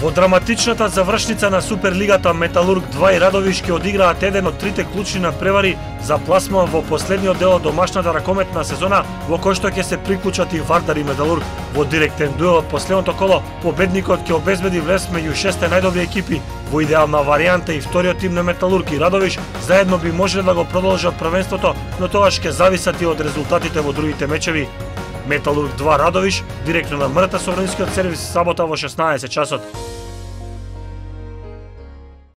Во драматичната завршница на Суперлигата Металург 2 и Радовишки одиграат еден од трите клучни надпревари за пласман во последниот дел од домашната ракометна сезона во кој што ќе се приклучат и Вардар и Металург. Во директен дуел од последното коло, победникот ќе обезбеди влез меѓу шесте најдобри екипи. Во идеална варијанта и вториот тим на Металург и Радовиш заедно би можеле да го продолжат првенството, но тогаш ќе зависат и од резултатите во другите мечеви. Металург 2 Радовиш, директно на МРТ Совринскиот сервис сабота во 16 часот.